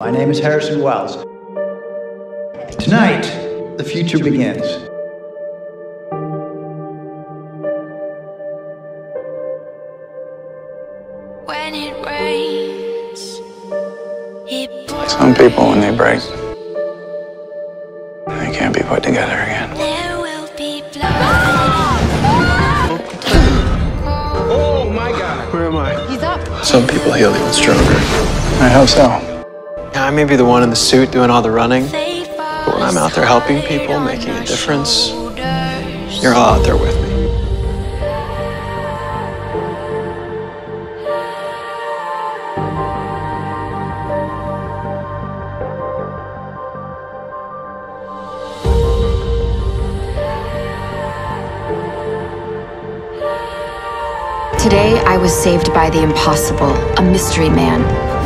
My name is Harrison Wells. Tonight, the future begins. When it rains, it pours. Some people, when they break, they can't be put together again. There will be blood. Oh, Where am I? He's up. Some people heal even stronger. I hope so. Yeah, I may be the one in the suit doing all the running, but when I'm out there helping people, making a difference, you're all out there with me. Today, I was saved by the impossible, a mystery man,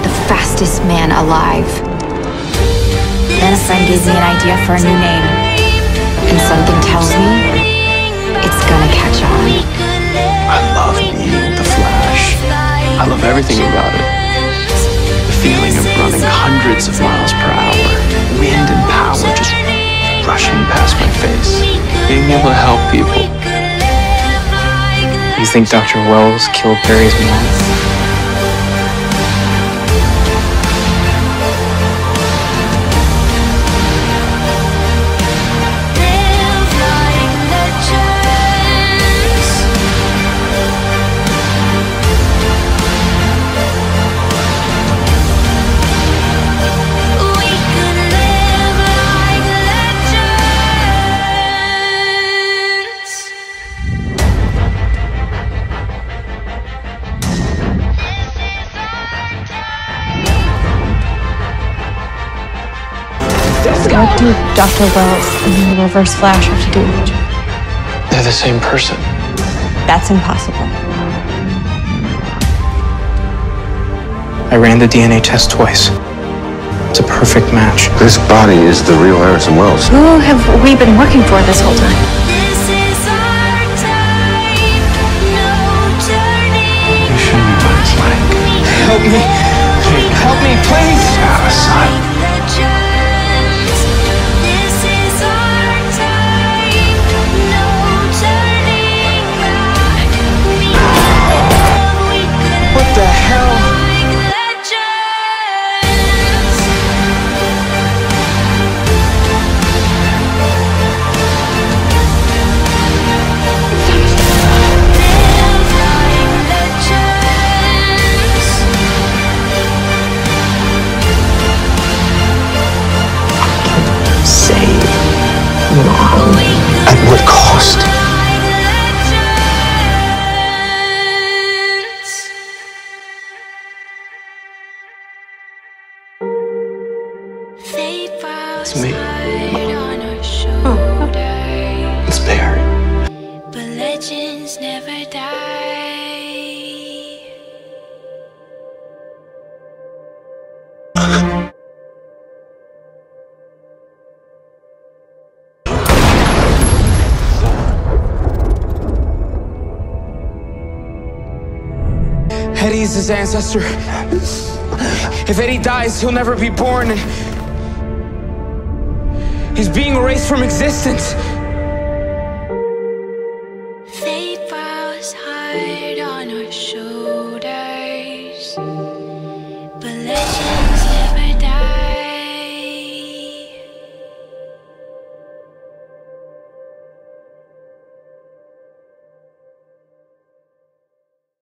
the fastest man alive. Then a friend gave me an idea for a new name, and something tells me it's gonna catch on. I love being the Flash. I love everything about it. The feeling of running hundreds of miles per hour, wind and power just rushing past my face, being able to help people. You think Dr. Wells killed Barry's mom? What do Dr. Wells and the Reverse Flash have to do with each other? They're the same person. That's impossible. I ran the DNA test twice. It's a perfect match. This body is the real Harrison Wells. Who have we been working for this whole time? This is our time. You show me what like Help me. Help me, please. to have a It's me. Oh. It's Barry. But legends never die. Eddie's his ancestor. If Eddie dies, he'll never be born is being erased from existence. Fate hard on our shoulders.